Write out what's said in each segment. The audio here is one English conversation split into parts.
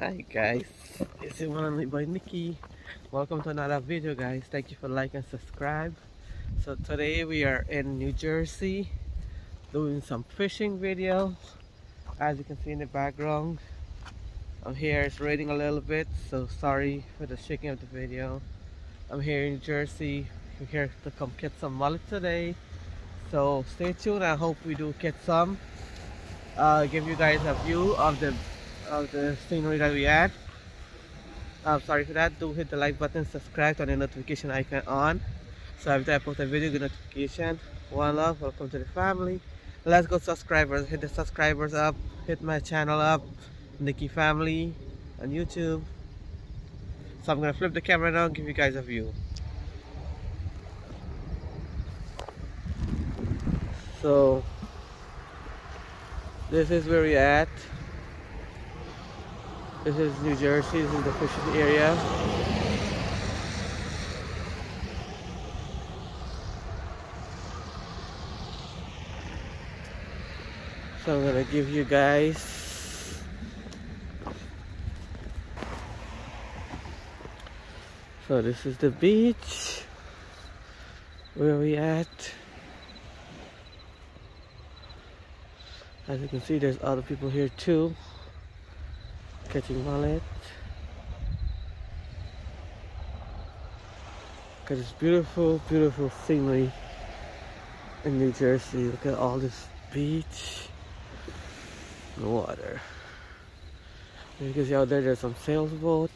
Hi guys, it's one only by Nikki. Welcome to another video guys. Thank you for like and subscribe. So today we are in New Jersey doing some fishing videos As you can see in the background, I'm here, it's raining a little bit, so sorry for the shaking of the video. I'm here in New Jersey. We're here to come get some mullet today. So stay tuned, I hope we do get some. Uh, give you guys a view of the of the scenery that we had. I'm sorry for that. Do hit the like button, subscribe, turn the notification icon on. So every time I post a video, get notification. One love, welcome to the family. Let's go subscribers. Hit the subscribers up. Hit my channel up. Nickey Family on YouTube. So I'm gonna flip the camera now and give you guys a view. So this is where we're at. This is New Jersey, this is the fishing area. So I'm gonna give you guys So this is the beach where we at. As you can see there's other people here too catching mullet. At this beautiful, beautiful scenery in New Jersey. Look at all this beach and water. you can see out there, there's some sailboat.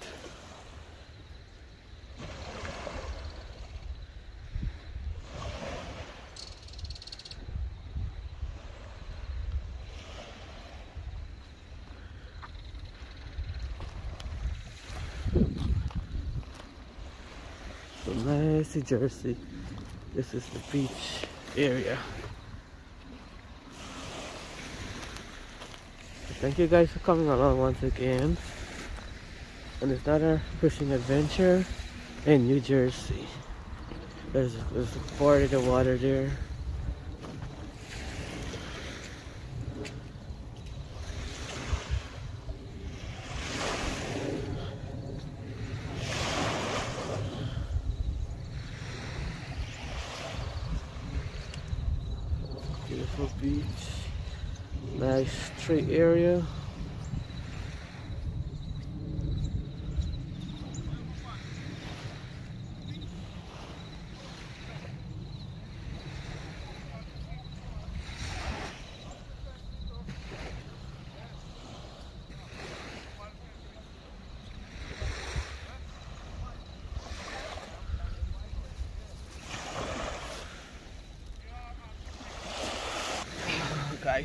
Nice Jersey. This is the beach area. Thank you guys for coming along once again. And it's another fishing adventure in New Jersey. There's, there's a part of the water there. Beautiful beach. Nice tree area.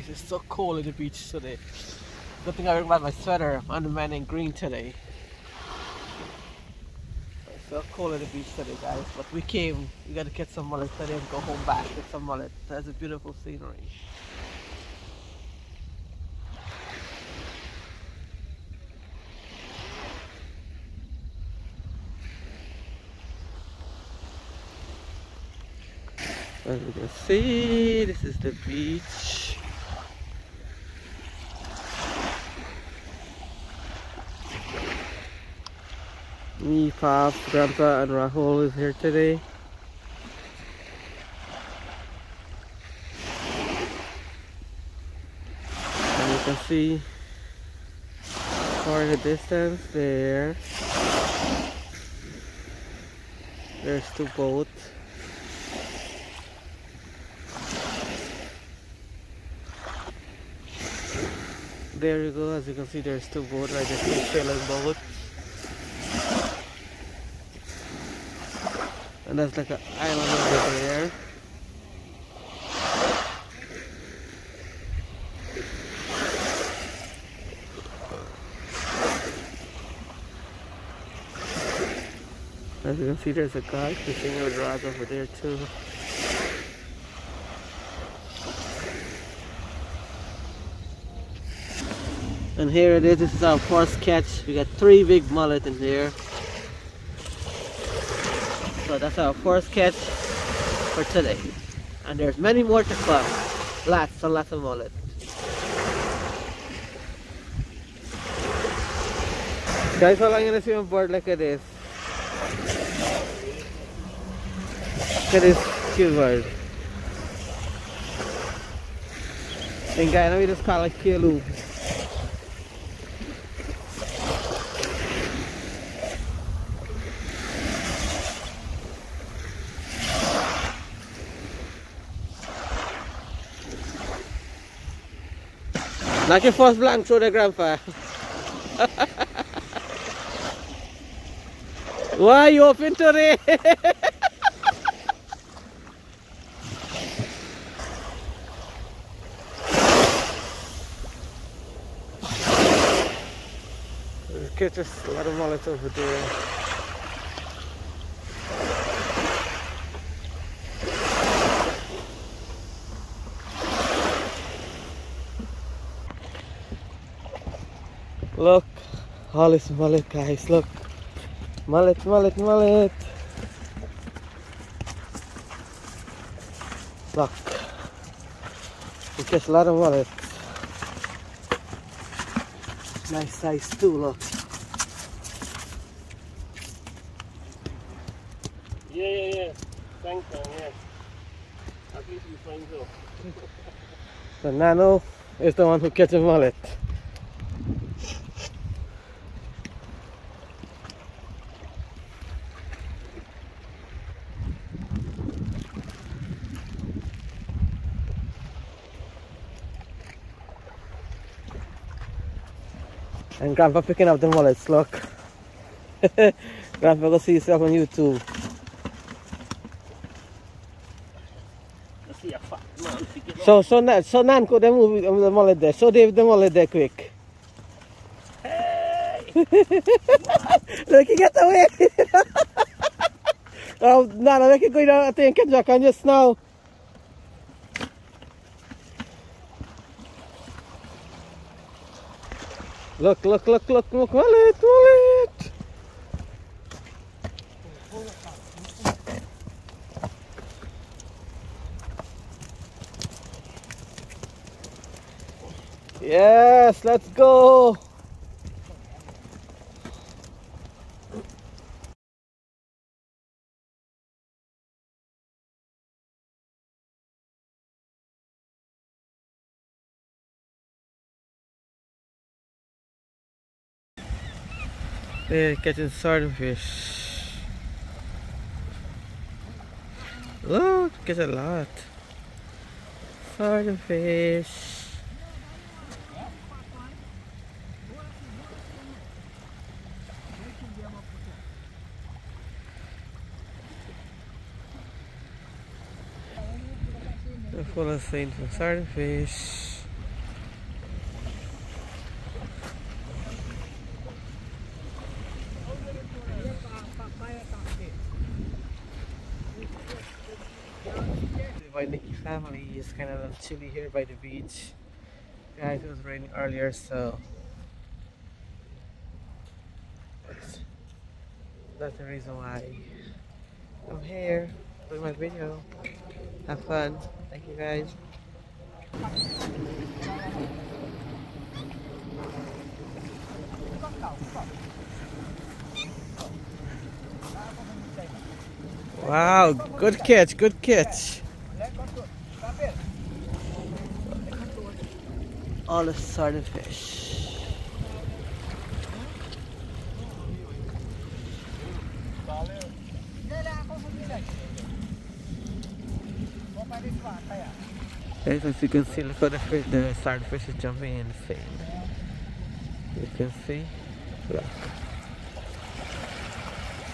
Guys. It's so cold at the beach today. Good thing I brought my sweater. I'm the man in green today. It's so cold at the beach today, guys. But we came. We got to catch some mullet today and go home back with some mullet. That's a beautiful scenery. As you can see, this is the beach. Grandpa, and Rahul is here today. And you can see far in the distance there, there's two boats. There you go, as you can see there's two boats there, two sailing boats. And there's like an island over there As you can see there's a guy fishing rods over there too. And here it is, this is our first catch. We got three big mullet in here. So that's our first catch for today. And there's many more to come. Lots and lots of mullet. Guys, how long gonna see on board like this? Look at this cute bird. In Guyana we just call it Kielu. Like your first blank through the grandpa. Why you open today? Get just a lot of mullets over there. Look, all this mullet guys, look. Mullet, mullet, mullet. Look. We catch a lot of mullets. Nice size too, look. Yeah, yeah, yeah. Thanks, man, yeah. At least you find so. So Nano is the one who catches mullet. And Grandpa picking up the mullets, look. Grandpa go see yourself on YouTube. I see a fat man it up. So, so, Nan, so Nan could they move um, the mullet there. So Dave the mullet there quick. Hey! Look, he get away. oh, Nana, make it go down. I think Jack and just now. Look, look, look, look, look, mullet, mullet. Yes, let's go. They're catching swordfish. Look, catch a lot. Swordfish. They're full of Saint for swordfish. My Nickey family is kind of chilly here by the beach. Guys, it was raining earlier, so that's, the reason why I'm here doing my video. Have fun. Thank you guys. Wow, good catch, good catch. All the fish. As you can see, look at the fish, the is jumping in the fin. You can see, look.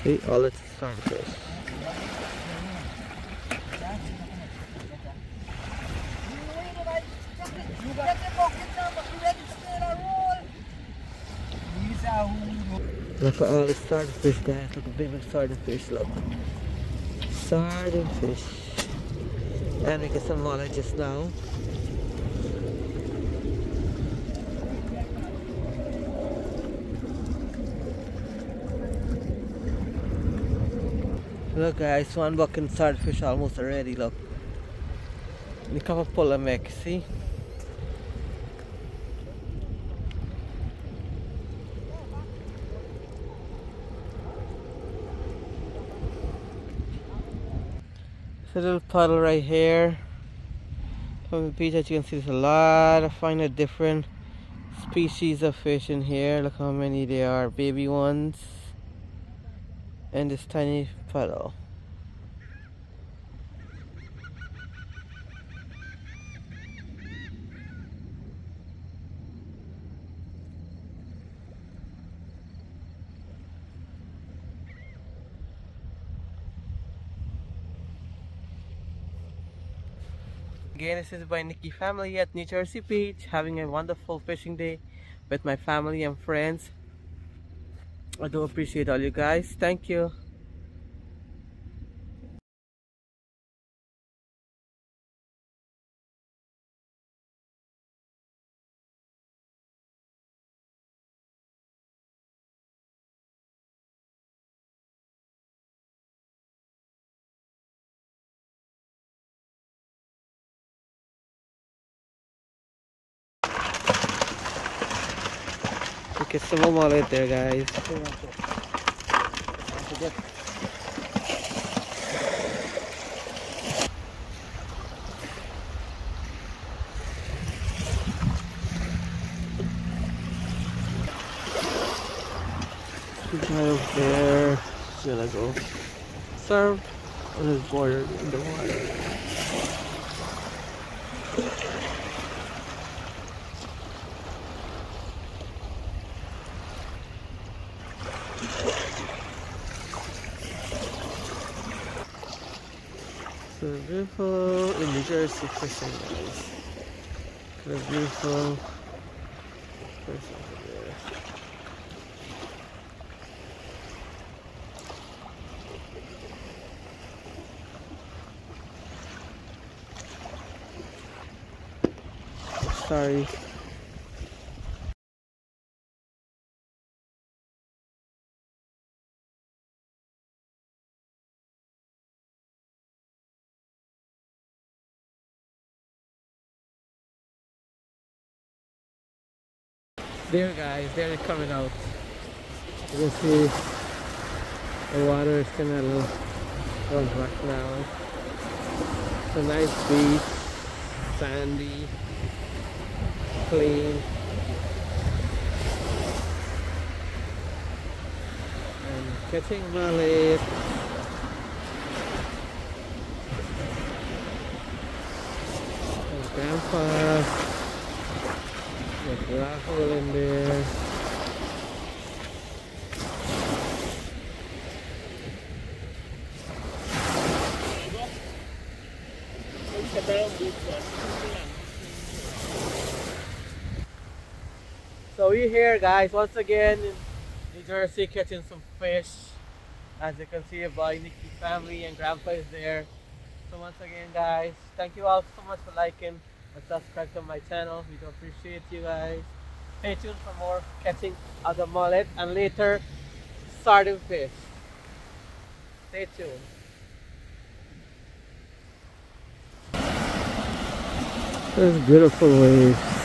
See, all the sardine fish. Look at all the sardine fish guys, look at big big sardine fish, look. Sardine fish. And we get some mullet just now. Look guys, one bucket sardine fish almost already, look. Look how pull a make, little puddle right here. From the beach, as you can see, there's a lot of different species of fish in here. Look how many there are, baby ones. And this tiny puddle. Again, this is by Nickey family at New Jersey Beach, having a wonderful fishing day with my family and friends. I do appreciate all you guys. Thank you. Get some more mullet there, guys. Guy over there is gonna go serve on his border in the water. So beautiful in New Jersey fishing guys. The beautiful fish over there. Sorry. There guys, they're coming out. You can see the water is kind of a little back now. It's a nice beach, sandy, clean. And catching mullet. And grandpa So we're here guys once again in New Jersey catching some fish. As you can see by Nickey family and grandpa is there. So once again guys, thank you all so much for liking and subscribe to my channel. We do appreciate you guys. Stay tuned for more catching other mullet and later sardine fish. Stay tuned. There's beautiful waves.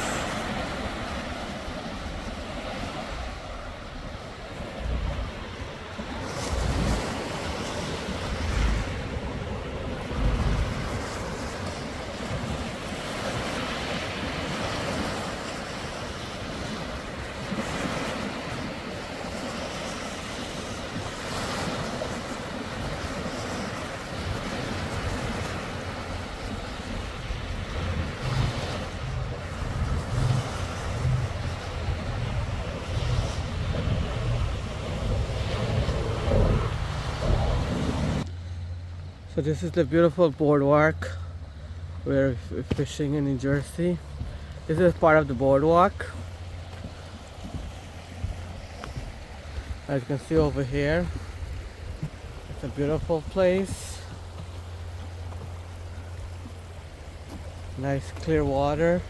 This is the beautiful boardwalk we're fishing in New Jersey. This is part of the boardwalk. As you can see over here, it's a beautiful place. Nice clear water.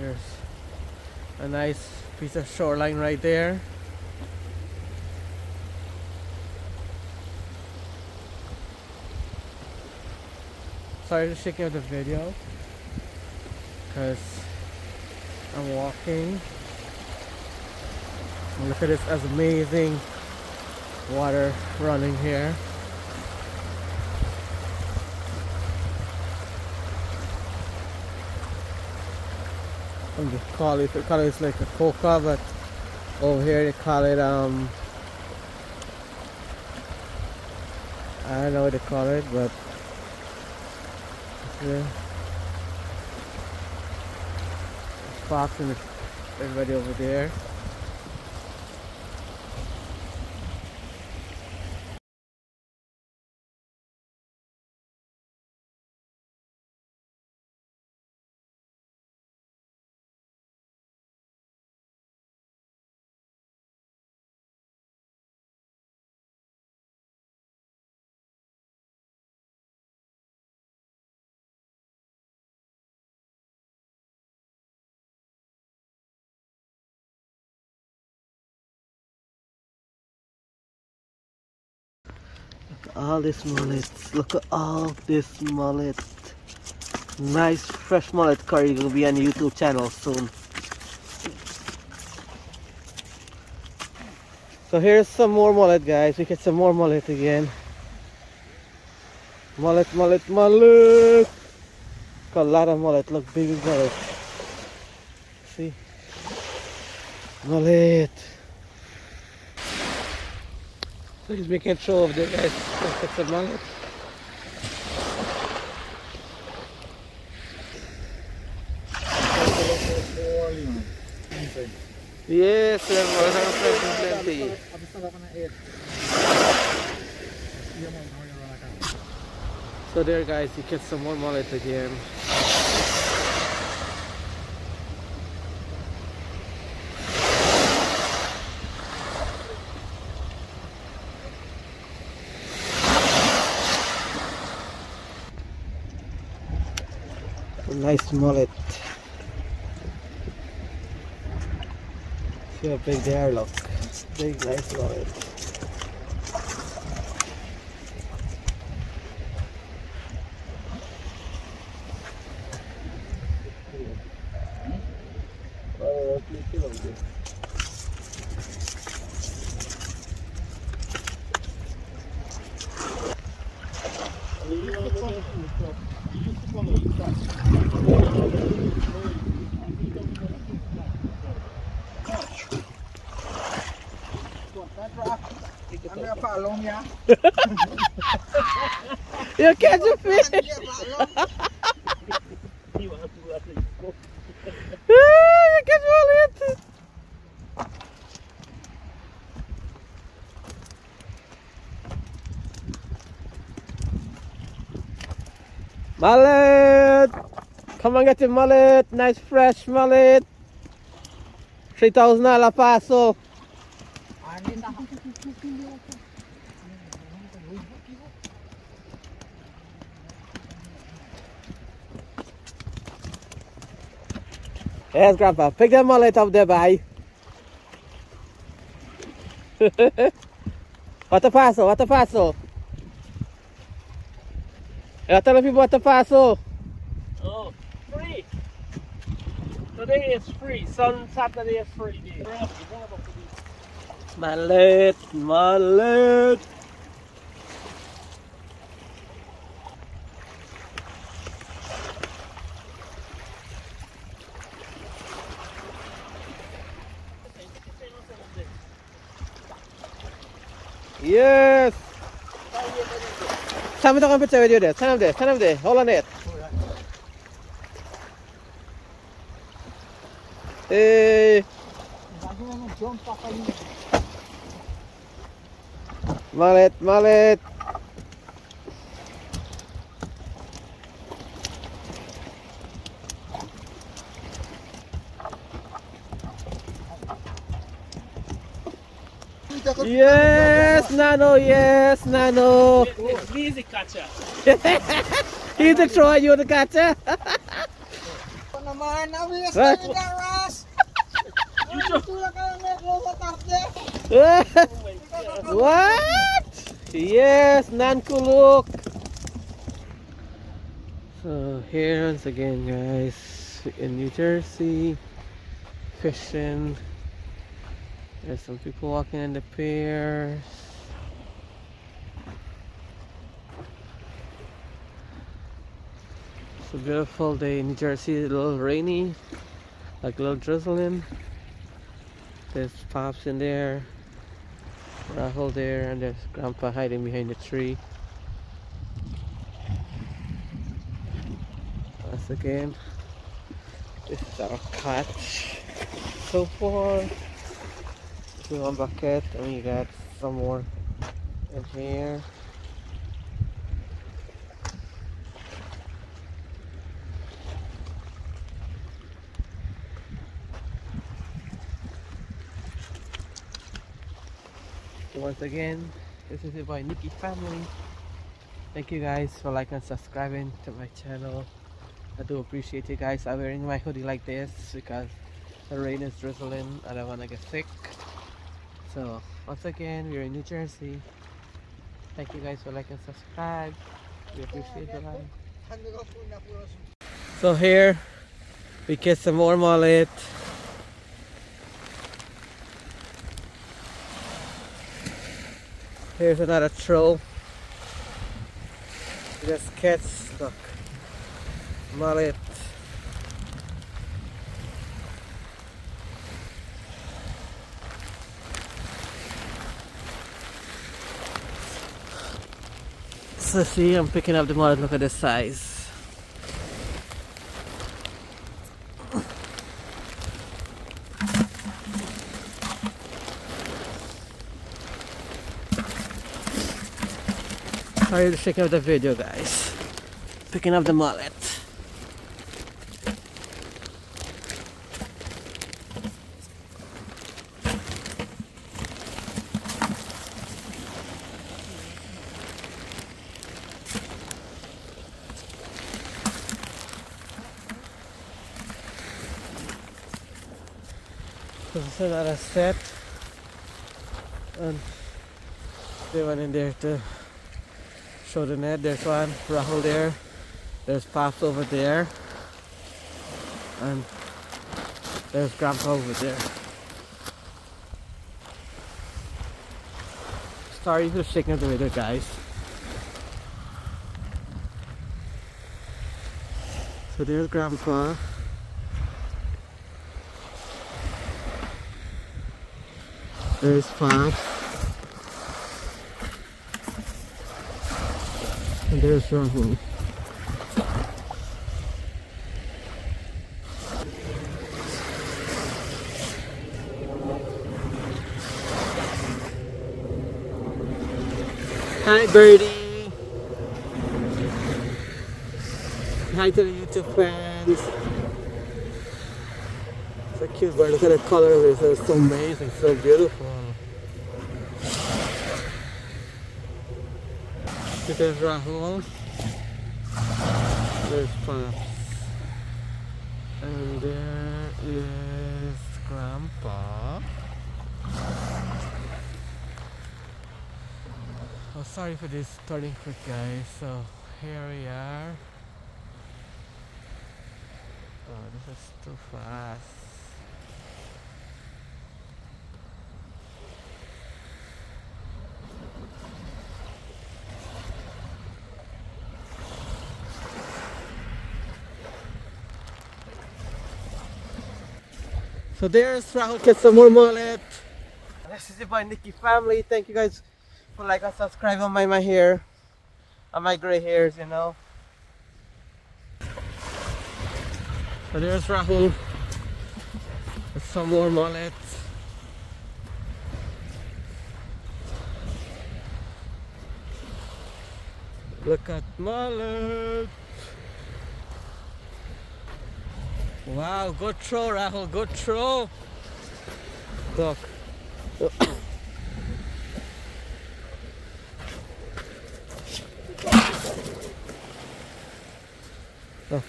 Here's a nice piece of shoreline right there. Sorry to shake up the video because I'm walking Look at this amazing water running here. And they call it, they call it like a coca, but over here they call it um I don't know what they call it, but yeah. Fox and everybody over there. All this mullets. Look at all this mullet. Nice fresh mullet curry will be on YouTube channel soon. So here's some more mullet guys. We get some more mullet again. Mullet, mullet, mullet. Got a lot of mullet. Look, big mullet. See? Mullet. So he's making show of the guys. That's a mullet. Yes, sir. Walang plenty. So there guys, you get some more mullet again. Mullet. See how big look. Big, nice mullet. You catch a fish! you catch mullet! Mullet! Come and get your mullet. Nice fresh mullet. $3,000 paso. Yes, Grandpa. Pick that mullet up there, bye. what the paso? What the paso? Yeah, tell the people what the paso. Oh, free. Today is free. Sun Saturday is free day. Mullet, mullet. Yes. Stand up and picture with you there. Stand up there. Stand up there. Hold on it. Hey. Mullet, mullet. Yes, Nano, yes, Nano. It's easy catcher. He's the Troy, you're the catcher. naman, nawias Right. kami na, Ras! Ay, tulak ka na nagluwa tarde! what? Yes, Nankuluk. So here once again, guys, in New Jersey, fishing, There's some people walking in the piers. A beautiful day in New Jersey, a little rainy, like a little drizzling. There's Pops in there, Rahul there, and there's Grandpa hiding behind the tree. Once again, this is our catch so far. This is one bucket, and we got some more in here. Once again. This is it by Nickey family. Thank you guys for liking and subscribing to my channel. I do appreciate you guys I'm wearing my hoodie like this because the rain is drizzling I don't want to get sick. So once again we're in New Jersey. Thank you guys for liking and subscribe. We appreciate the love. So here we get some more mullet Here's another troll. Just catch, look, mullet. So see, I'm picking up the mullet, look at the size. Sorry to shaking up the video guys. Picking up the mullet. This is another set and they went in there to show the net. There's one, Rahul there. There's Pops over there. And there's Grandpa over there. Sorry for shaking the video guys. So there's Grandpa. There's Pops. And there's Rahul. Hi Birdie! Hi to the YouTube fans! It's a cute bird, look at the color of it, it's so amazing, so beautiful. There's Rahul. There's Pops. And there is Grandpa. Oh, sorry for this turning quick, guys. So here we are. Oh, this is too fast. So there's Rahul get some more mullet. This is my Nickey family. Thank you guys for like and subscribe on my, my hair. On my gray hairs, you know. So there's Rahul. With some more mullet. Look at mullet. Wow, good throw, Rahul, good throw. Look. Look.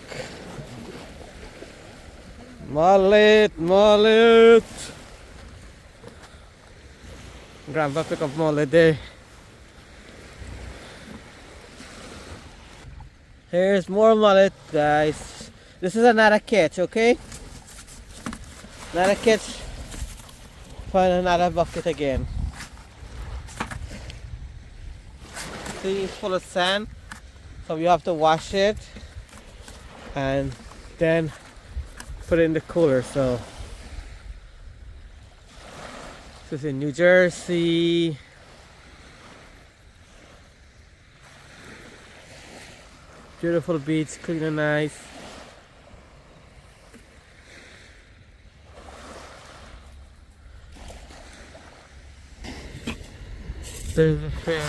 Mullet, mullet. Grandpa pick up mullet there. Here's more mullet, guys. This is another catch, okay? Another catch find another bucket again. See, it's full of sand, so you have to wash it and then put it in the cooler. So this is in New Jersey. Beautiful beach, clean and nice. There's a ferry.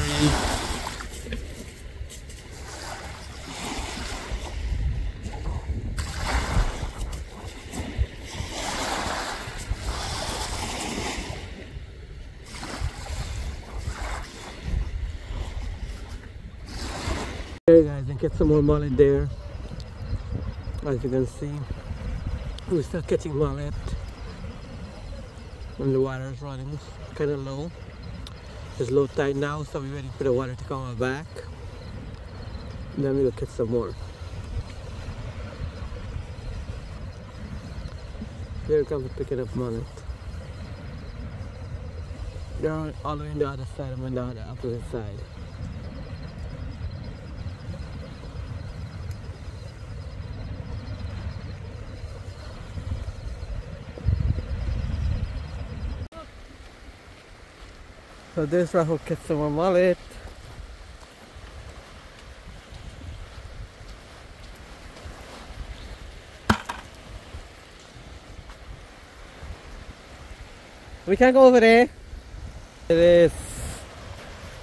There guys, and get some more mullet there. As you can see, we're still catching mullet. And the water is running kind of low. It's low tide now, so we're waiting for the water to come back. Then we'll catch some more. Here comes picking up mullet. They're all all the way on the other side, I'm on the other opposite side. So this Rahul some mullet. We can go over there. It is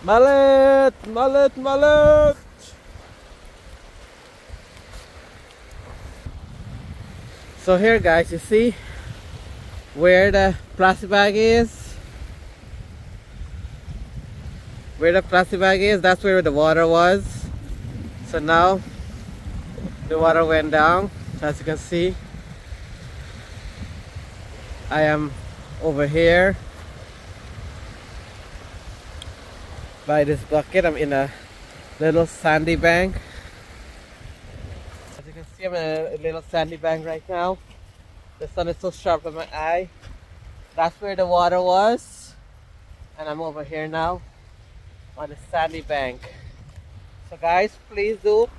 mullet, mullet, mullet. So here guys, you see where the plastic bag is? Where the plastic bag is that's where the water was. So now the water went down. As you can see I am over here. By this bucket I'm in a little sandy bank. As you can see I'm in a little sandy bank right now. The sun is so sharp in my eye. That's where the water was. And I'm over here now on the sandy bank. So guys, please do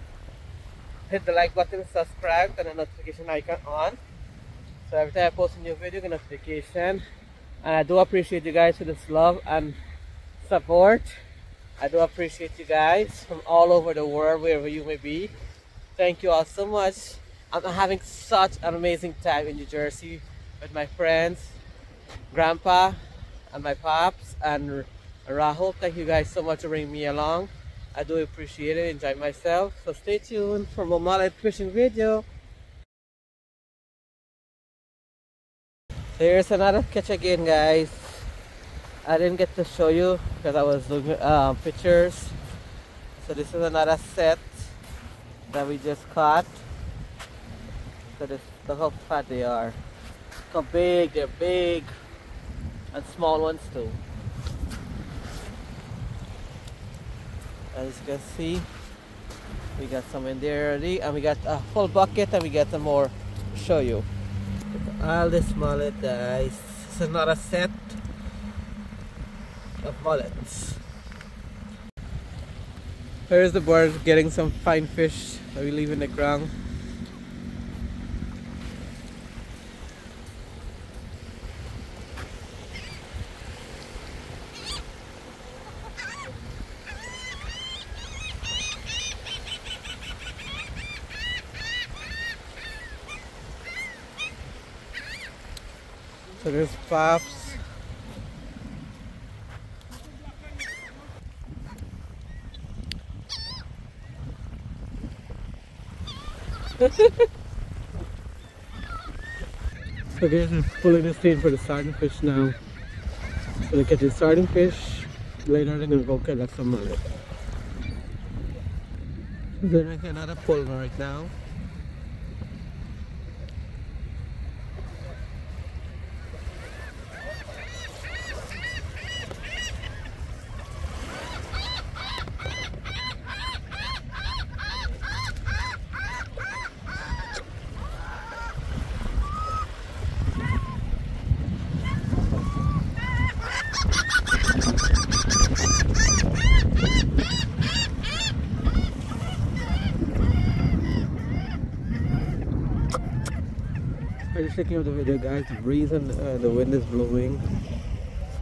hit the like button, subscribe, and the notification icon on. So every time I post a new video, get notification. And I do appreciate you guys for this love and support. I do appreciate you guys from all over the world, wherever you may be. Thank you all so much. I'm having such an amazing time in New Jersey with my friends, grandpa, and my pops, and Rahul, thank you guys so much for bringing me along. I do appreciate it, enjoy myself. So stay tuned for more mullet fishing video. Here's another catch again guys. I didn't get to show you because I was looking um, pictures. So this is another set that we just caught. So this, look how fat they are. Look how big, they're big. And small ones too. As you can see we got some in there already and we got a full bucket and we got some more to show you. All this mullet guys it's another set of mullets. Here's the bird getting some fine fish that we leave in the ground Pops. so guys, I'm pulling this in for the sardine fish now. I'm Gonna catch the sardine fish. Later I'm gonna go collect some mullet. They're making another pull right now. Taking up the video guys. The breeze and uh, the wind is blowing.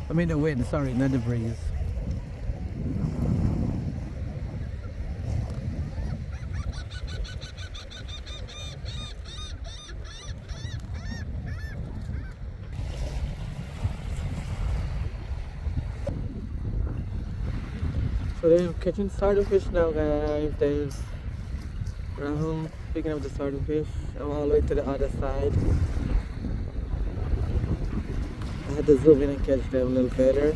I mean the wind, sorry, not the breeze. So they're catching fish now guys. There's Rahul picking up the fish. I'm all the way to the other side. To zoom in and catch them a little better.